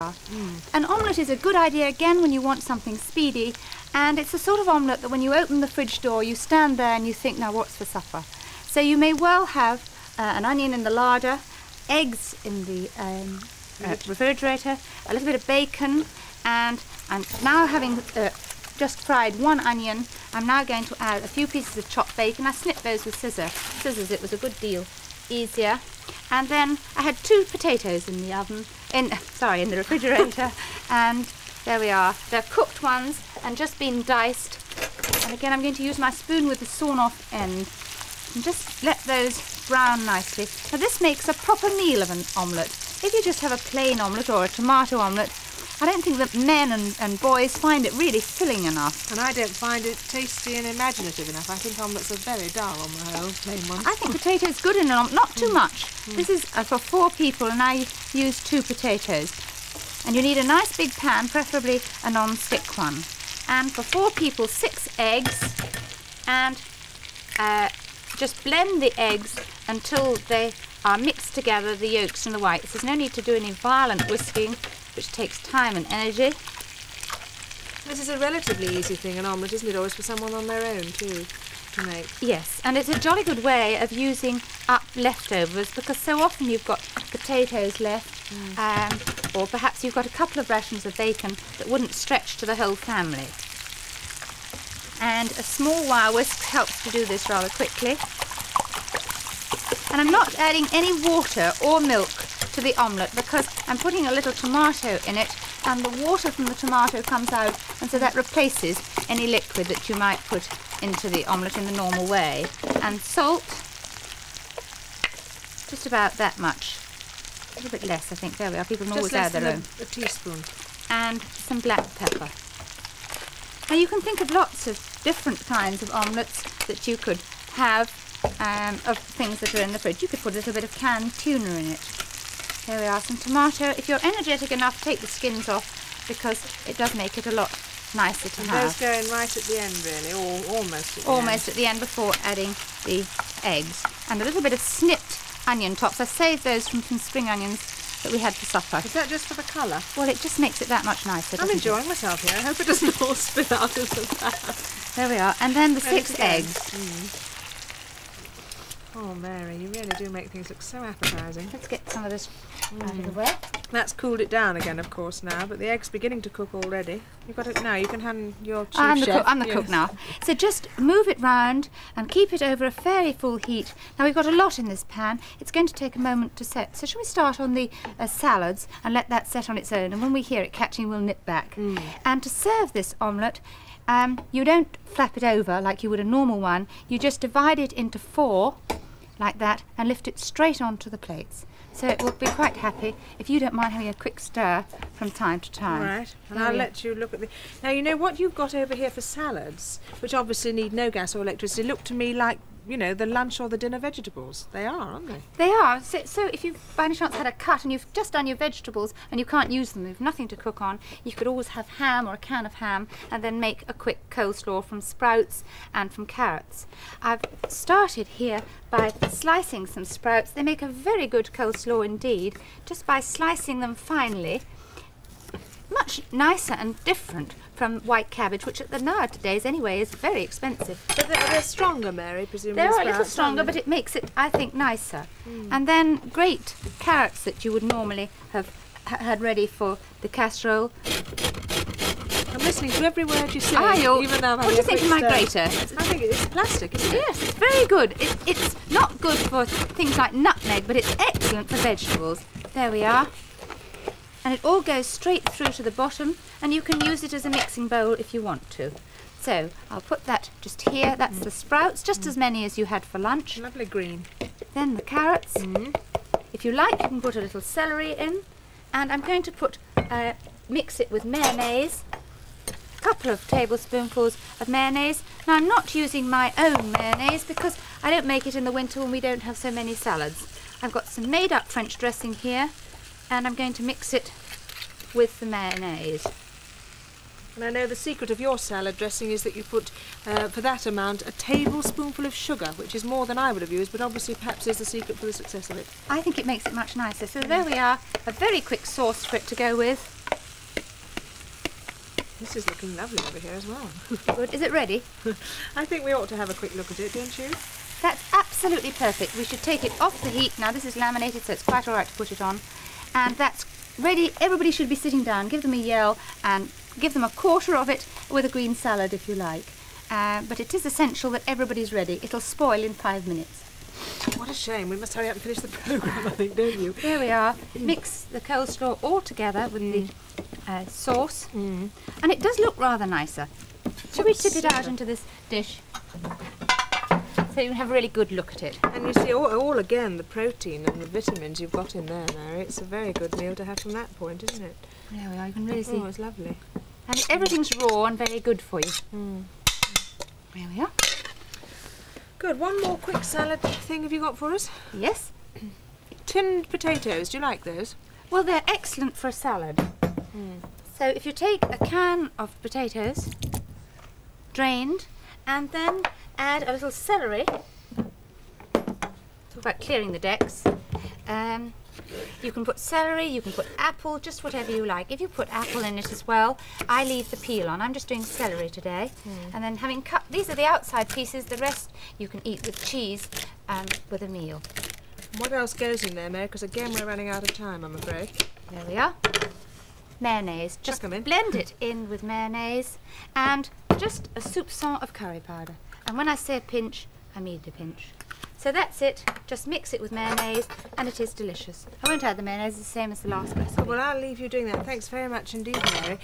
An omelette is a good idea again when you want something speedy, and it's the sort of omelette that when you open the fridge door, you stand there and you think, now what's for supper? So you may well have uh, an onion in the larder, eggs in the um, uh, refrigerator, a little bit of bacon, and I'm now having uh, just fried one onion. I'm now going to add a few pieces of chopped bacon. I snipped those with scissors. scissors. It was a good deal easier. And then I had two potatoes in the oven, in sorry, in the refrigerator, and there we are. They're cooked ones and just been diced. And again, I'm going to use my spoon with the sawn off end and just let those brown nicely. Now this makes a proper meal of an omelette. If you just have a plain omelette or a tomato omelette, I don't think that men and, and boys find it really filling enough. And I don't find it tasty and imaginative enough. I think omelettes are very dull on the whole, plain ones. I think potatoes good in an omelette, not too much. This is uh, for four people and I use two potatoes. And you need a nice big pan, preferably a non-stick one. And for four people, six eggs and uh, just blend the eggs until they are mixed together, the yolks and the whites. There's no need to do any violent whisking, which takes time and energy. This is a relatively easy thing, an omelette, isn't it? Always for someone on their own, too, to make. Yes, and it's a jolly good way of using up leftovers because so often you've got potatoes left, um, or perhaps you've got a couple of rations of bacon that wouldn't stretch to the whole family. And a small wire whisk helps to do this rather quickly. And I'm not adding any water or milk to the omelette because I'm putting a little tomato in it and the water from the tomato comes out and so that replaces any liquid that you might put into the omelette in the normal way. And salt, just about that much. A little bit less, I think. There we are. People can Just always add their own. a, a teaspoon. And some black pepper. Now you can think of lots of different kinds of omelettes that you could have um, of things that are in the fridge. You could put a little bit of canned tuna in it. There we are, some tomato. If you're energetic enough, take the skins off because it does make it a lot nicer to And have. those going right at the end, really, or almost at the Almost end. at the end before adding the eggs. And a little bit of snipped onion tops. I saved those from some spring onions that we had for supper. Is that just for the colour? Well, it just makes it that much nicer. I'm doesn't it? enjoying myself here. I hope it doesn't all spill out of the. There we are. And then the Ready six eggs. go. Oh, Mary, you really do make things look so appetising. Let's get some of this out of the way. That's cooled it down again, of course, now, but the egg's beginning to cook already. You've got it now. You can hand your chief I'm the, chef. cook, I'm the cook now. So just move it round and keep it over a fairly full heat. Now we've got a lot in this pan. It's going to take a moment to set. So shall we start on the uh, salads and let that set on its own? And when we hear it catching, we'll nip back. And to serve this omelette, um, you don't flap it over like you would a normal one. You just divide it into four, like that, and lift it straight onto the plates. So it will be quite happy if you don't mind having a quick stir from time to time. All right, and There I'll let you look at the. Now you know what you've got over here for salads, which obviously need no gas or electricity. Look to me like you know the lunch or the dinner vegetables. They are, aren't they? They are. So, so if you've by any chance had a cut and you've just done your vegetables and you can't use them, you've nothing to cook on, you could always have ham or a can of ham and then make a quick coleslaw from sprouts and from carrots. I've started here by slicing some sprouts. They make a very good coleslaw indeed, just by slicing them finely. Much nicer and different from white cabbage, which at the nowadays anyway is very expensive. But they're, they're stronger, Mary, presumably. They are a little stronger, but it makes it, I think, nicer. Hmm. And then grate carrots that you would normally have ha- had ready for the casserole. I'm listening to every word you say. You? Even though I'm What do you think of my grater? I think it's plastic, isn't it? Yes, it's very good. It, it's not good for things like nutmeg, but it's excellent for vegetables. There we are. And it all goes straight through to the bottom, and you can use it as a mixing bowl if you want to. So I'll put that just here. That's the sprouts, just as many as you had for lunch. Lovely green. Then the carrots. If you like, you can put a little celery in. And I'm going to put, uh, mix it with mayonnaise. A couple of tablespoonfuls of mayonnaise. Now I'm not using my own mayonnaise because I don't make it in the winter when we don't have so many salads. I've got some made up French dressing here and I'm going to mix it with the mayonnaise. And I know the secret of your salad dressing is that you put, uh, for that amount, a tablespoonful of sugar, which is more than I would have used, but obviously perhaps is the secret for the success of it. I think it makes it much nicer. So there we are, a very quick sauce for it to go with. This is looking lovely over here as well. Good. Is it ready? I think we ought to have a quick look at it, don't you? That's absolutely perfect. We should take it off the heat. Now this is laminated, so it's quite all right to put it on. And that's ready. Everybody should be sitting down. Give them a yell and give them a quarter of it with a green salad if you like. Uh, but it is essential that everybody's ready. It'll spoil in five minutes. What a shame. We must hurry up and finish the programme, I think, don't you? Here we are. Mix the coleslaw all together with the uh, sauce. Mm. And it does look rather nicer. Shall we tip it out into this dish? So you can have a really good look at it. And you see, all, all again, the protein and the vitamins you've got in there, Mary. It's a very good meal to have from that point, isn't it? There we are. You can really see. Oh, it's lovely. And everything's raw and very good for you. Mm. There we are. Good. One more quick salad thing have you got for us? Yes. Tinned potatoes. Do you like those? Well, they're excellent for a salad. So if you take a can of potatoes, drained, and then add a little celery. Talk about clearing the decks. Um, you can put celery, you can put apple, just whatever you like. If you put apple in it as well, I leave the peel on. I'm just doing celery today. And then having cut, these are the outside pieces, the rest you can eat with cheese and with a meal. What else goes in there, Mary? Because again, we're running out of time, I'm afraid. There we are. Mayonnaise. Just blend it in with mayonnaise and just a soupçon of curry powder. And when I say a pinch, I mean a pinch. So that's it. Just mix it with mayonnaise and it is delicious. I won't add the mayonnaise, it's the same as the last mm. recipe. Well, I'll leave you doing that. Thanks very much indeed, Mary.